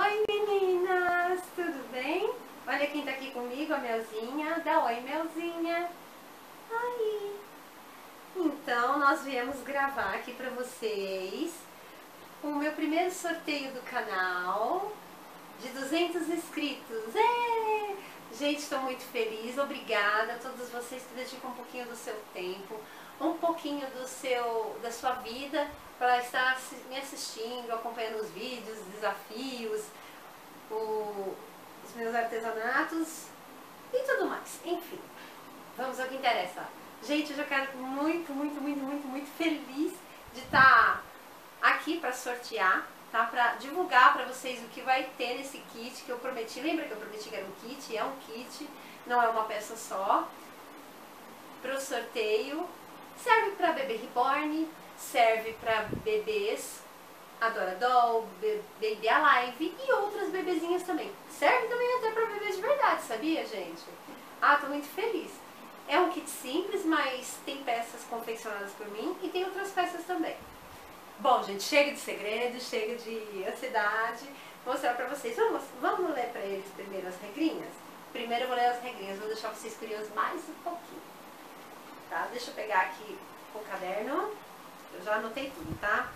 Oi meninas, tudo bem? Olha quem tá aqui comigo, a Melzinha. Dá oi, Melzinha. Oi. Então, nós viemos gravar aqui pra vocês o meu primeiro sorteio do canal de 200 inscritos. É! Gente, estou muito feliz. Obrigada a todos vocês que dedicam um pouquinho do seu tempo, um pouquinho do seu, da sua vida para estar me assistindo, acompanhando os vídeos, desafios, o, os meus artesanatos e tudo mais. Enfim, vamos ao que interessa. Gente, eu já quero muito, muito, muito, muito, muito feliz de estar aqui para sortear, tá? Para divulgar para vocês o que vai ter nesse kit que eu prometi. Lembra que eu prometi que era um kit? É um kit, não é uma peça só. Para o sorteio. Serve para bebê reborn, serve para bebês Adora Doll, Baby Alive e outras bebezinhas também. Serve também até para bebês de verdade, sabia, gente? Ah, tô muito feliz. É um kit simples, mas tem peças confeccionadas por mim e tem outras peças também. Bom, gente, chega de segredos, chega de ansiedade. Vou mostrar pra vocês. Vamos, vamos ler pra eles primeiro as regrinhas? Primeiro eu vou ler as regrinhas, vou deixar vocês curiosos mais um pouquinho. Tá? Deixa eu pegar aqui o caderno. Eu já anotei tudo, tá?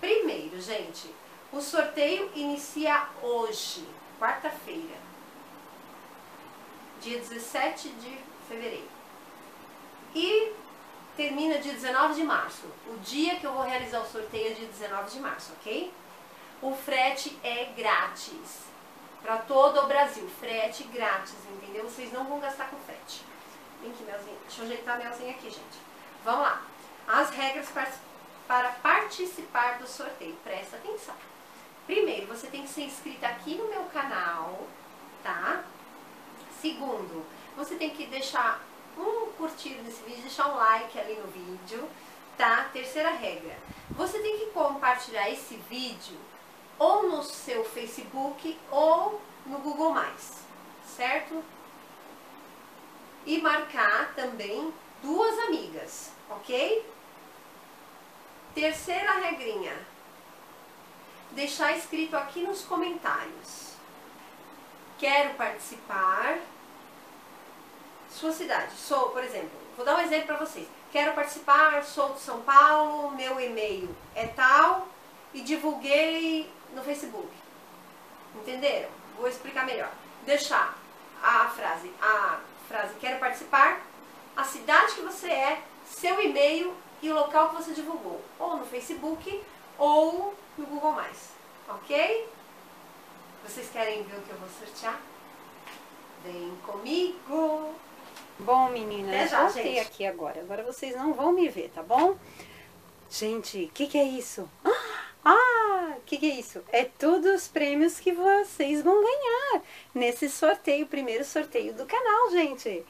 Primeiro, gente, o sorteio inicia hoje, quarta-feira, dia 17 de fevereiro. E termina dia 19 de março. O dia que eu vou realizar o sorteio é dia 19 de março, ok? O frete é grátis para todo o Brasil. Frete grátis, entendeu? Vocês não vão gastar com frete. Vem aqui, Melzinha. Deixa eu ajeitar a Melzinha aqui, gente. Vamos lá. As regras para participar do sorteio. Presta atenção. Primeiro, você tem que ser inscrito aqui no meu canal, tá? Segundo, você tem que deixar um curtido nesse vídeo, deixar um like ali no vídeo, tá? Terceira regra, você tem que compartilhar esse vídeo ou no seu Facebook ou no Google+, certo? E marcar também duas amigas, ok? Terceira regrinha, deixar escrito aqui nos comentários. Quero participar. Sua cidade. Sou, por exemplo, vou dar um exemplo para vocês. Quero participar, sou de São Paulo, meu e-mail é tal e divulguei no Facebook. Entenderam? Vou explicar melhor. Deixar a frase, a frase quero participar, a cidade que você é, seu e-mail e o local que você divulgou, ou no Facebook ou no Google+. Ok? Vocês querem ver o que eu vou sortear? Vem comigo! Bom, meninas, já, voltei gente. aqui agora. Agora vocês não vão me ver, tá bom? Gente, o que, que é isso? Ah, o que, que é isso? É tudo os prêmios que vocês vão ganhar nesse sorteio, primeiro sorteio do canal, gente.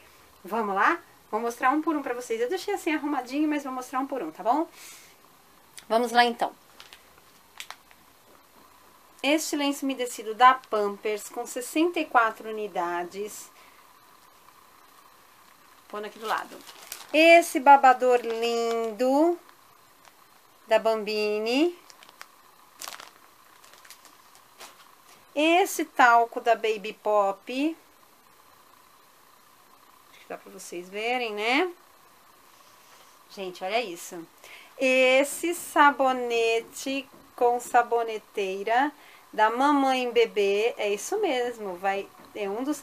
Vamos lá? Vou mostrar um por um pra vocês. Eu deixei assim arrumadinho, mas vou mostrar um por um, tá bom? Vamos lá então. Este lenço umedecido da Pampers com 64 unidades. Pondo aqui do lado. Esse babador lindo da Bambini. Esse talco da Baby Pop. Acho que dá pra vocês verem, né? Gente, olha isso. Esse sabonete com saboneteira da Mamãe Bebê. É isso mesmo, vai é um dos,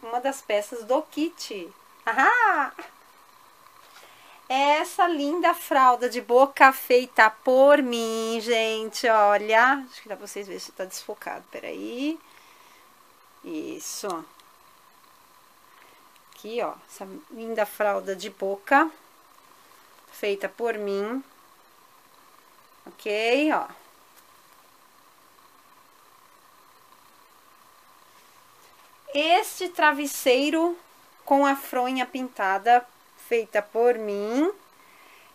uma das peças do kit. Ahá! Essa linda fralda de boca feita por mim, gente, olha. Acho que dá pra vocês verem se tá desfocado, peraí. Isso. Aqui, ó, essa linda fralda de boca feita por mim. Ok, ó. Este travesseiro com a fronha pintada feita por mim.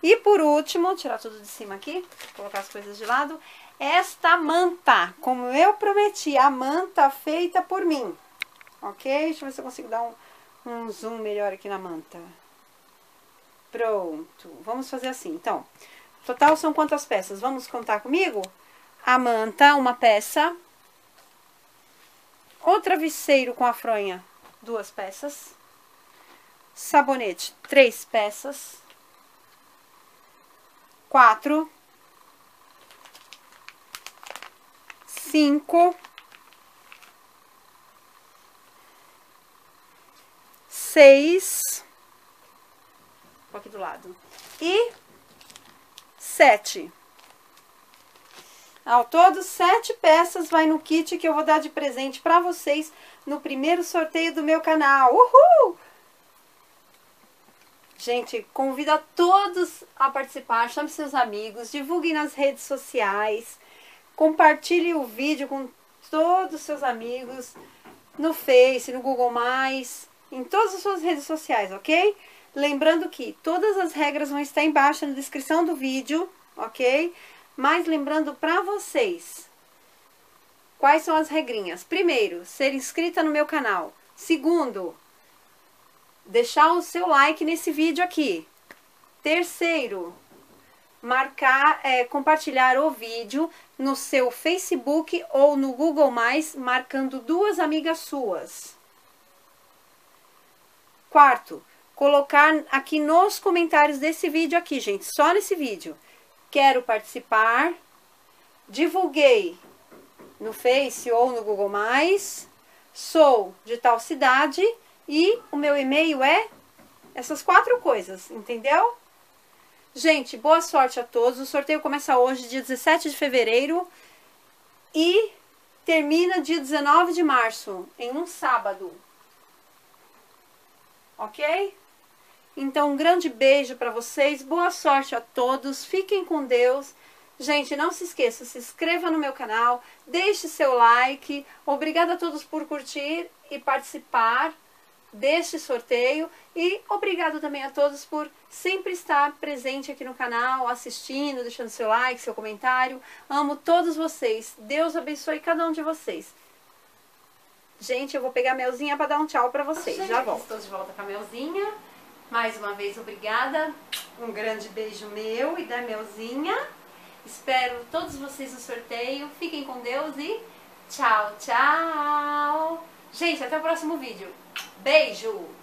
E por último, tirar tudo de cima aqui, colocar as coisas de lado. Esta manta, como eu prometi, a manta feita por mim. Ok? Deixa eu ver se eu consigo dar um, um zoom melhor aqui na manta. Pronto. Vamos fazer assim, então. Total são quantas peças? Vamos contar comigo? A manta, uma peça. O travesseiro com a fronha, duas peças. Sabonete, três peças. Quatro. Cinco. Seis. Aqui do lado. E sete. Ao todo, sete peças vai no kit que eu vou dar de presente para vocês no primeiro sorteio do meu canal. Uhul! Gente, convido a todos a participar, chame seus amigos, divulguem nas redes sociais, compartilhe o vídeo com todos os seus amigos, no Face, no Google+, em todas as suas redes sociais, ok? Lembrando que todas as regras vão estar embaixo na descrição do vídeo, ok? Mas lembrando para vocês, quais são as regrinhas? Primeiro, ser inscrita no meu canal. Segundo, deixar o seu like nesse vídeo aqui. Terceiro, marcar, é, compartilhar o vídeo no seu Facebook ou no Google+, marcando duas amigas suas. Quarto, colocar aqui nos comentários desse vídeo aqui, gente, só nesse vídeo quero participar, divulguei no Face ou no Google+, sou de tal cidade e o meu e-mail é essas quatro coisas, entendeu? Gente, boa sorte a todos. O sorteio começa hoje, dia 17 de fevereiro e termina dia 19 de março, em um sábado. Ok? Então, um grande beijo para vocês, boa sorte a todos, fiquem com Deus. Gente, não se esqueça, se inscreva no meu canal, deixe seu like. Obrigada a todos por curtir e participar deste sorteio e obrigado também a todos por sempre estar presente aqui no canal, assistindo, deixando seu like, seu comentário. Amo todos vocês. Deus abençoe cada um de vocês. Gente, eu vou pegar a Melzinha para dar um tchau para vocês. Gente, Já volto. Estou de volta com a Melzinha. Mais uma vez, obrigada. Um grande beijo meu e da Melzinha. Espero todos vocês no sorteio. Fiquem com Deus e tchau, tchau. Gente, até o próximo vídeo. Beijo!